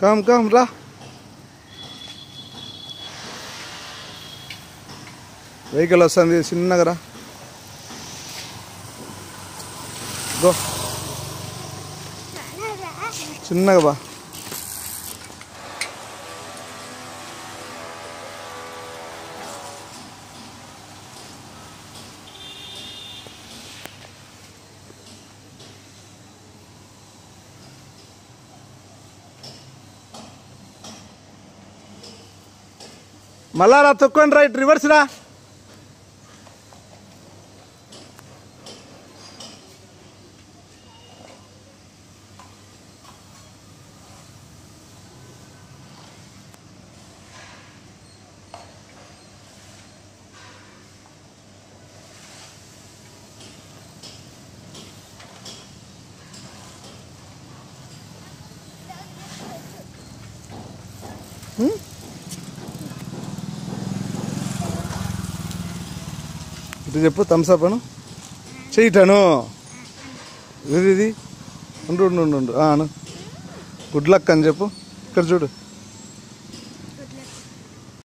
Come, come, ra. Vehicle వస్తుంది చిన్నగా రా గో చిన్నగా బా Malara tocó en right, reverse ¿verdad? ¿Hm? ఇటు చెప్పు థమ్స్అప్ అను చేయటను ఇది ఇది ఉండు ఉండు ఉండు అను గుడ్ లక్ అని చెప్పు ఇక్కడ చూడు